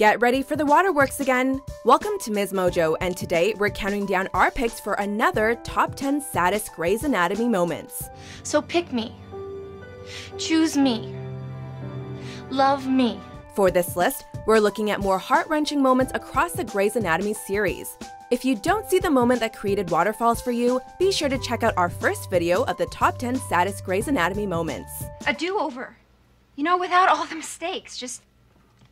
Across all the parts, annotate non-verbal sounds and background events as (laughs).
Get ready for the waterworks again! Welcome to Ms. Mojo, and today we're counting down our picks for another top 10 saddest Grey's Anatomy moments. So pick me. Choose me. Love me. For this list, we're looking at more heart wrenching moments across the Grey's Anatomy series. If you don't see the moment that created waterfalls for you, be sure to check out our first video of the top 10 saddest Grey's Anatomy moments. A do over. You know, without all the mistakes, just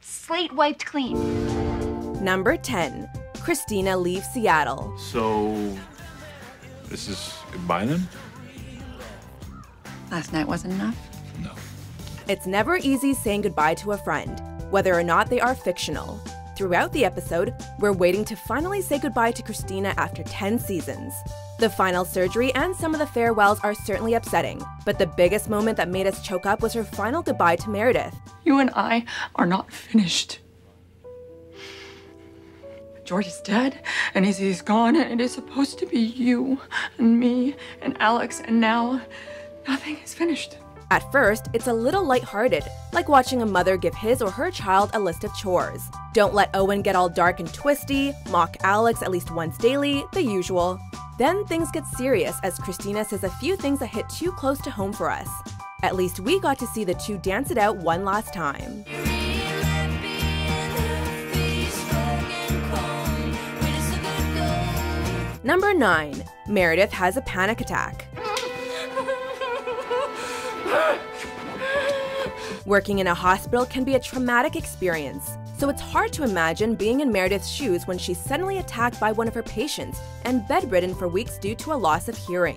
slate wiped clean. Number 10. Cristina leaves Seattle. So, this is goodbye then? Last night wasn't enough? No. It's never easy saying goodbye to a friend, whether or not they are fictional. Throughout the episode, we're waiting to finally say goodbye to Cristina after 10 seasons. The final surgery and some of the farewells are certainly upsetting, but the biggest moment that made us choke up was her final goodbye to Meredith. You and I are not finished. George is dead, and Izzie's gone, and it is supposed to be you and me and Alex, and now nothing is finished. At first, it's a little lighthearted, like watching a mother give his or her child a list of chores. Don't let Owen get all dark and twisty, mock Alex at least once daily, the usual. Then things get serious as Cristina says a few things that hit too close to home for us. At least we got to see the two dance it out one last time. Number 9. Meredith has a panic attack. Working in a hospital can be a traumatic experience, so it's hard to imagine being in Meredith's shoes when she's suddenly attacked by one of her patients and bedridden for weeks due to a loss of hearing.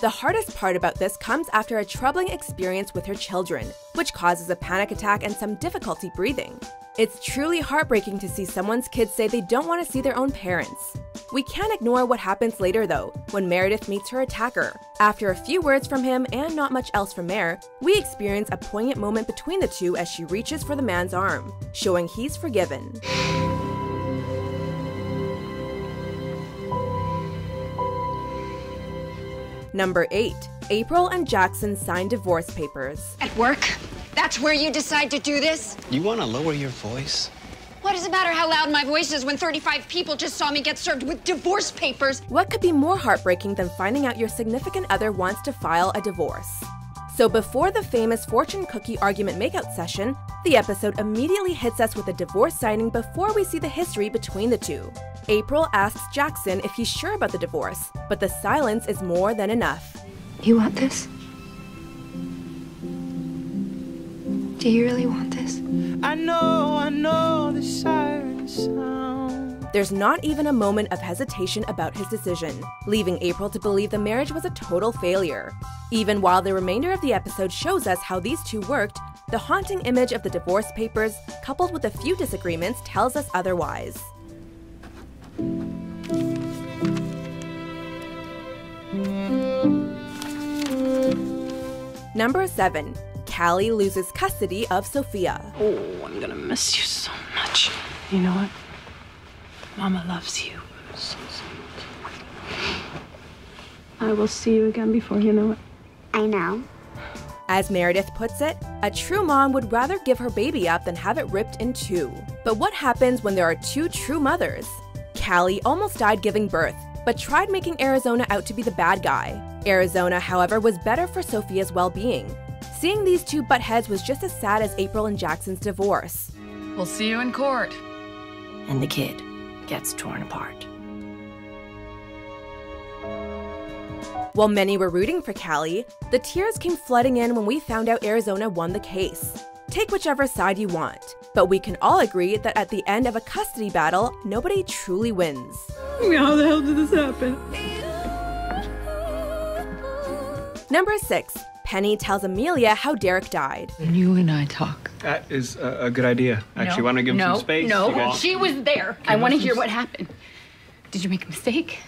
The hardest part about this comes after a troubling experience with her children, which causes a panic attack and some difficulty breathing. It's truly heartbreaking to see someone's kids say they don't want to see their own parents. We can't ignore what happens later though, when Meredith meets her attacker. After a few words from him and not much else from there, we experience a poignant moment between the two as she reaches for the man's arm, showing he's forgiven. Number 8. April and Jackson sign divorce papers. At work? That's where you decide to do this? You want to lower your voice? What does it matter how loud my voice is when 35 people just saw me get served with divorce papers? What could be more heartbreaking than finding out your significant other wants to file a divorce? So before the famous fortune cookie argument makeout session, the episode immediately hits us with a divorce signing before we see the history between the two. April asks Jackson if he's sure about the divorce, but the silence is more than enough. You want this? Do you really want this? I know, I know the siren sound. There's not even a moment of hesitation about his decision, leaving April to believe the marriage was a total failure. Even while the remainder of the episode shows us how these two worked, the haunting image of the divorce papers, coupled with a few disagreements, tells us otherwise. Number 7. Callie loses custody of Sofia. Oh, I'm gonna miss you so much. You know what? Mama loves you so, so much. I will see you again before you know it. I know. As Meredith puts it, a true mom would rather give her baby up than have it ripped in two. But what happens when there are two true mothers? Callie almost died giving birth, but tried making Arizona out to be the bad guy. Arizona, however, was better for Sofia's well being. Seeing these two butt heads was just as sad as April and Jackson's divorce. We'll see you in court. And the kid gets torn apart. While many were rooting for Callie, the tears came flooding in when we found out Arizona won the case. Take whichever side you want, but we can all agree that at the end of a custody battle, nobody truly wins. How the hell did this happen? Number 6. Penny tells Amelia how Derek died. You and I talk. That is a, a good idea. Actually, want to give him no, some space? No, You guys- she was there. I want to hear what happened. Did you make a mistake?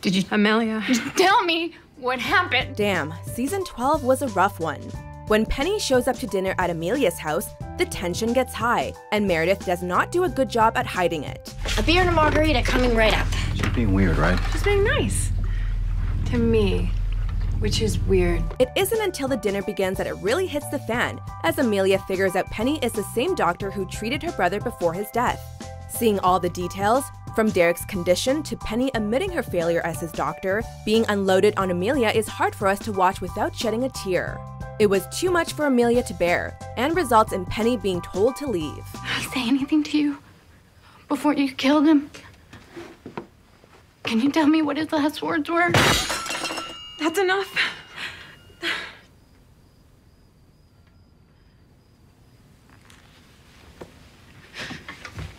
Did you Amelia. tell me what happened? Damn, season 12 was a rough one. When Penny shows up to dinner at Amelia's house, the tension gets high, and Meredith does not do a good job at hiding it. A beer and a margarita coming right up. She's being weird, right? She's being nice. To me. Which is weird. It isn't until the dinner begins that it really hits the fan, as Amelia figures out Penny is the same doctor who treated her brother before his death. Seeing all the details, from Derek's condition to Penny admitting her failure as his doctor, being unloaded on Amelia is hard for us to watch without shedding a tear. It was too much for Amelia to bear, and results in Penny being told to leave. Did I say anything to you before you killed him? Can you tell me what his last words were? That's enough.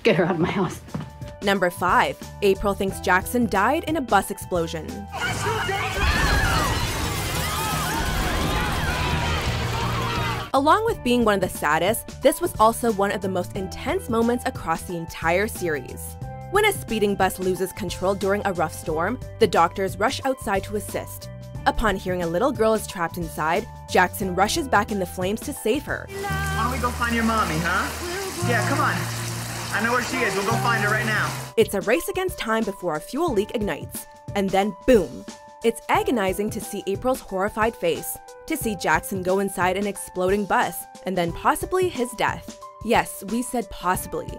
Get her out of my house. Number 5. April thinks Jackson died in a bus explosion. Along with being one of the saddest, this was also one of the most intense moments across the entire series. When a speeding bus loses control during a rough storm, the doctors rush outside to assist. Upon hearing a little girl is trapped inside, Jackson rushes back in the flames to save her. Why don't we go find your mommy, huh? Yeah, come on. I know where she is. We'll go find her right now. It's a race against time before a fuel leak ignites. And then, boom! It's agonizing to see April's horrified face, to see Jackson go inside an exploding bus, and then possibly his death. Yes, we said possibly.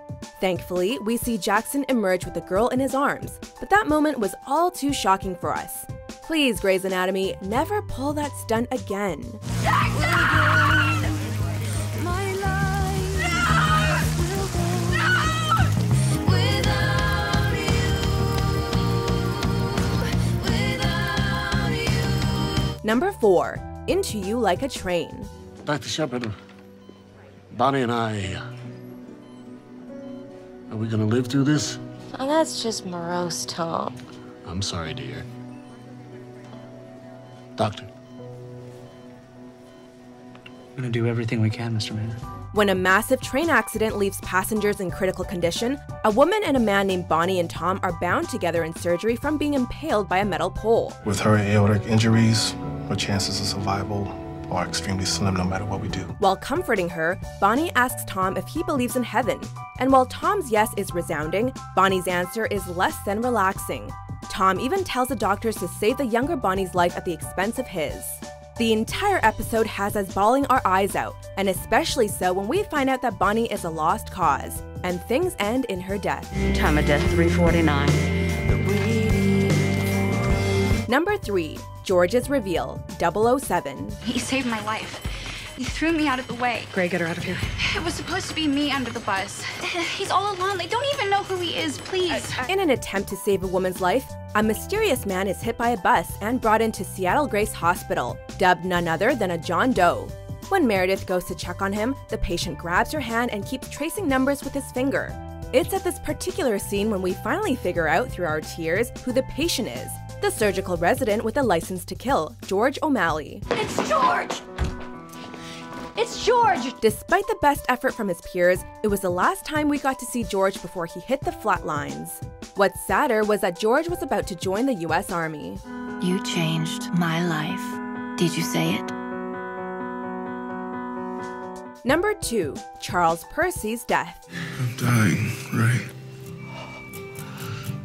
Thankfully, we see Jackson emerge with the girl in his arms, but that moment was all too shocking for us. Please, Grey's Anatomy, never pull that stunt again. Number 4. Into You Like a Train. Dr. Shepherd, Bonnie and I. Are we gonna live through this? Oh, that's just morose, Tom. I'm sorry, dear. Doctor. We're gonna do everything we can, Mr. Mann. When a massive train accident leaves passengers in critical condition, a woman and a man named Bonnie and Tom are bound together in surgery from being impaled by a metal pole. With her aortic injuries, her chances of survival are extremely slim no matter what we do. While comforting her, Bonnie asks Tom if he believes in heaven. And while Tom's yes is resounding, Bonnie's answer is less than relaxing. Tom even tells the doctors to save the younger Bonnie's life at the expense of his. The entire episode has us bawling our eyes out, and especially so when we find out that Bonnie is a lost cause, and things end in her death. Time of death 349. Number 3. George's Reveal 007. He saved my life. He threw me out of the way. Grey, get her out of here. It was supposed to be me under the bus. (laughs) He's all alone. They don't even know who he is, please. Uh, uh. In an attempt to save a woman's life, a mysterious man is hit by a bus and brought into Seattle Grace Hospital, dubbed none other than a John Doe. When Meredith goes to check on him, the patient grabs her hand and keeps tracing numbers with his finger. It's at this particular scene when we finally figure out through our tears who the patient is the surgical resident with a license to kill, George O'Malley. It's George! It's George! Despite the best effort from his peers, it was the last time we got to see George before he hit the flatlines. What's sadder was that George was about to join the US Army. You changed my life. Did you say it? Number 2. Charles Percy's death. I'm dying, right?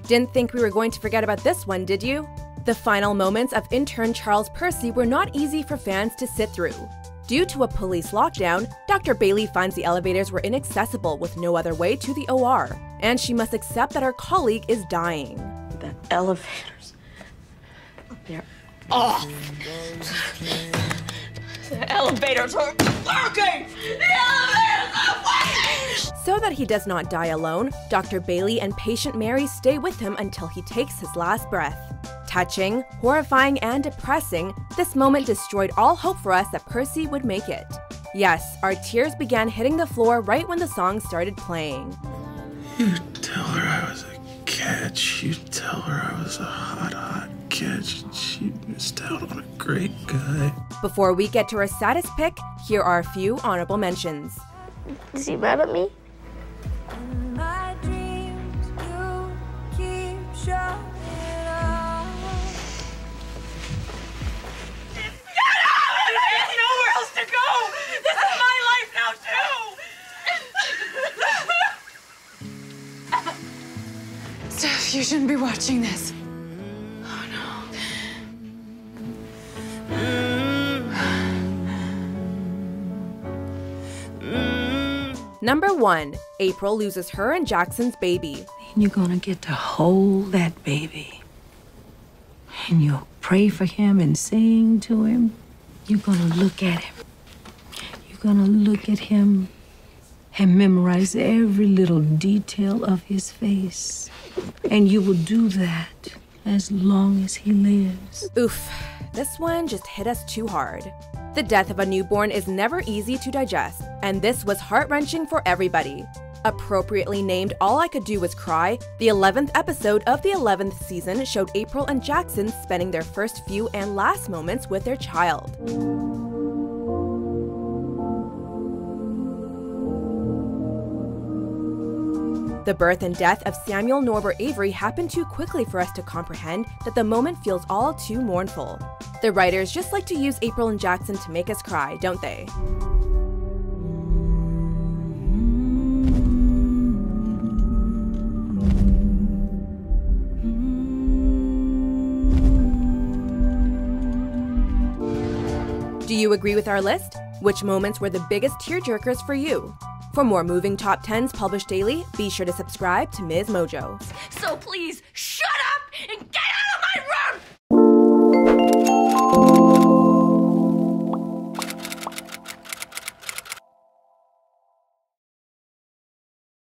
Didn't think we were going to forget about this one, did you? The final moments of intern Charles Percy were not easy for fans to sit through. Due to a police lockdown, Dr. Bailey finds the elevators were inaccessible with no other way to the OR, and she must accept that her colleague is dying. The elevators. They're off. The elevators are working! The elevators are working! So that he does not die alone, Dr. Bailey and patient Mary stay with him until he takes his last breath. Touching, horrifying, and depressing, this moment destroyed all hope for us that Percy would make it. Yes, our tears began hitting the floor right when the song started playing. You tell her I was a catch. You tell her I was a hot, hot catch. She missed out on a great guy. Before we get to our saddest pick, here are a few honorable mentions. Is he mad at me? You shouldn't be watching this. Number one, April loses her and Jackson's baby. And you're gonna get to hold that baby. And you'll pray for him and sing to him. You're gonna look at him. You're gonna look at him and memorize every little detail of his face. And you will do that as long as he lives. Oof, this one just hit us too hard. The death of a newborn is never easy to digest, and this was heart wrenching for everybody. Appropriately named All I Could Do Was Cry, the 11th episode of the 11th season showed April and Jackson spending their first few and last moments with their child. The birth and death of Samuel Norbert Avery happened too quickly for us to comprehend that the moment feels all too mournful. The writers just like to use April and Jackson to make us cry, don't they? Do you agree with our list? Which moments were the biggest tearjerkers for you? For more moving top 10s published daily, be sure to subscribe to Ms. Mojo. So please, shut up and get out of my room!